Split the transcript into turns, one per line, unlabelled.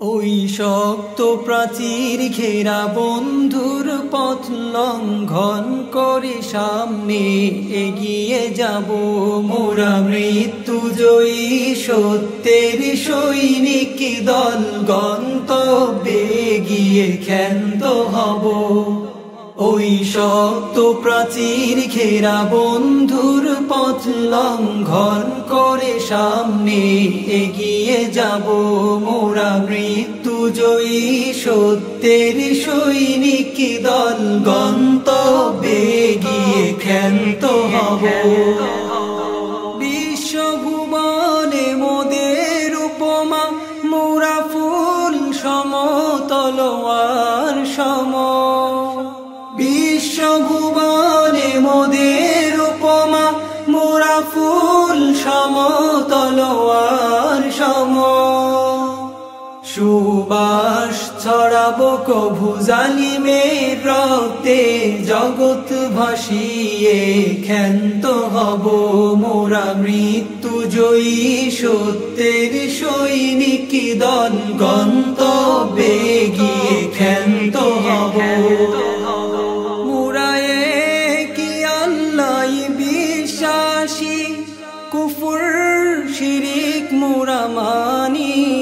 ওই শক্ত প্রাচীর ঘেরা বন্ধুর পথ লঙ্ঘন করে সামনে এগিয়ে যাব। মোরা মৃত্যু জয়ী সত্যের সৈনিক দল গন্তব্যে গিয়ে ক্ষান্ত হব। ওই শক্ত প্রাচীর ঘেরা বন্ধুর পথ লঙ্ঘন করে সামনে এগিয়ে যাব। মোরা মৃত্যু জয়ী সত্যের সৈনিক দল গন্তব্যে গিয়ে ক্ষান্ত হব। বিশ্বভুবনে মোদের উপমা, মোরা ফুল সমতলোয়ার সম বিশ্বভুবনে মোদের উপমা, মোরা ফুল সমতলোয়ার সম। সুবাস ছড়াবো কভু জালিমের রক্তে, জগৎ ভাসিয়ে ক্ষান্ত হব মোরা মৃত্যু জয়ী সত্যের সৈনিক দল গন্তব্যে কুফুর শিরিক মোরা মানি